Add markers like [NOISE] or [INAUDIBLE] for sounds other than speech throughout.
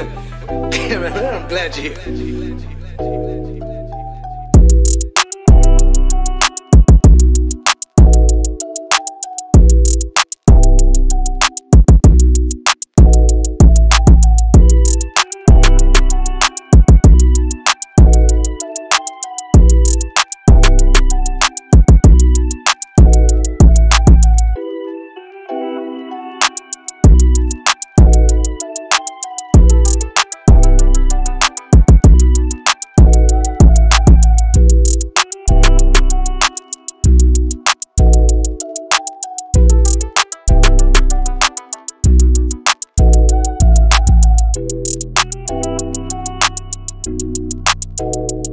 [LAUGHS] I'm glad you're here.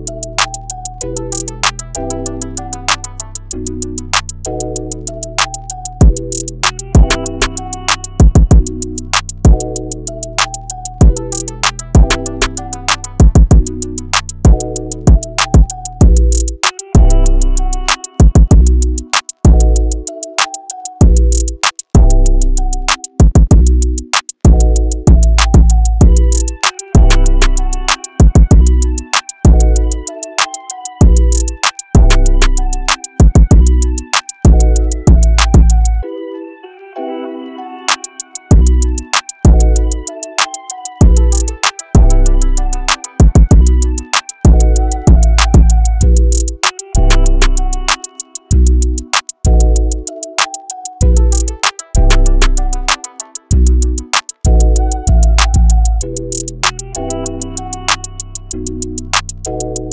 Will,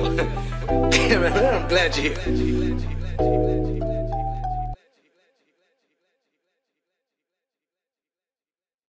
[LAUGHS] I'm glad you're here.